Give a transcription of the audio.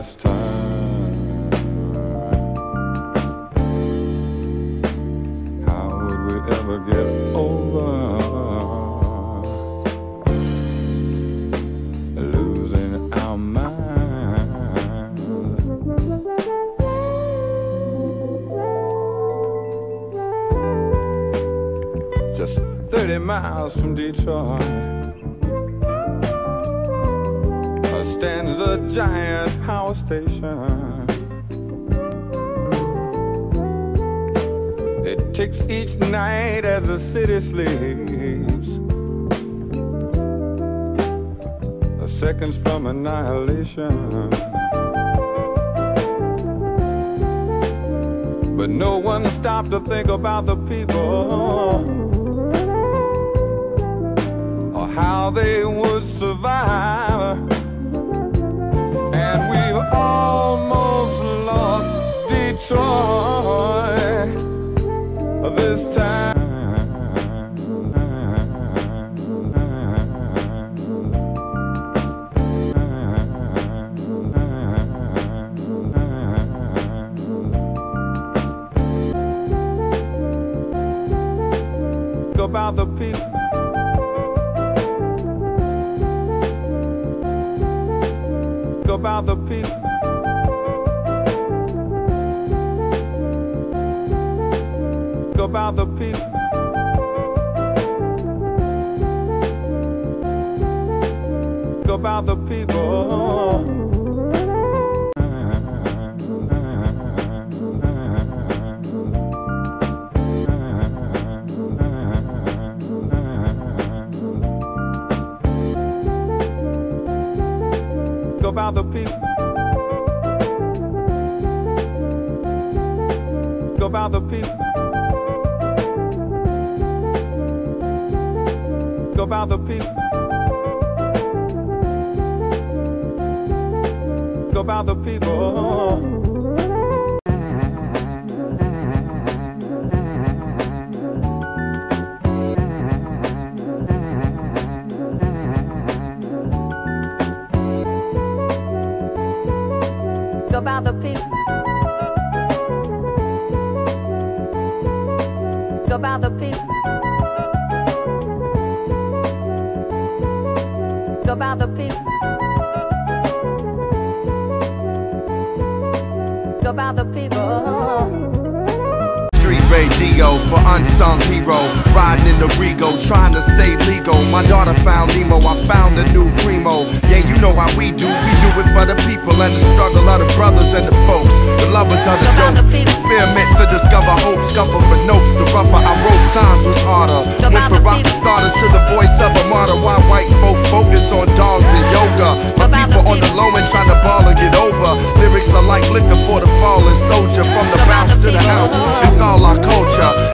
this time. How would we ever get over losing our minds? Just 30 miles from Detroit. Stands a giant power station. It ticks each night as the city sleeps. The seconds from annihilation. But no one stopped to think about the people or how they would survive. Detroit this time. About the people. Go about the people. About the people. About the people. About the people. About the people. About the people. About the people. about the people. About the people. About the people. About the people. Street radio for unsung hero. Riding in the Regal, trying to stay legal. My daughter found Nemo, I found a new primo. Know how we do. We do it for the people and the struggle of the brothers and the folks. The lovers of the dope. people. Experiments to discover hope. Scuffle for notes. The rougher I wrote, times was harder. Went from rock starter to the voice of a martyr. Why white folk focus on dogs and yoga? My people on the low end trying to ball and get over.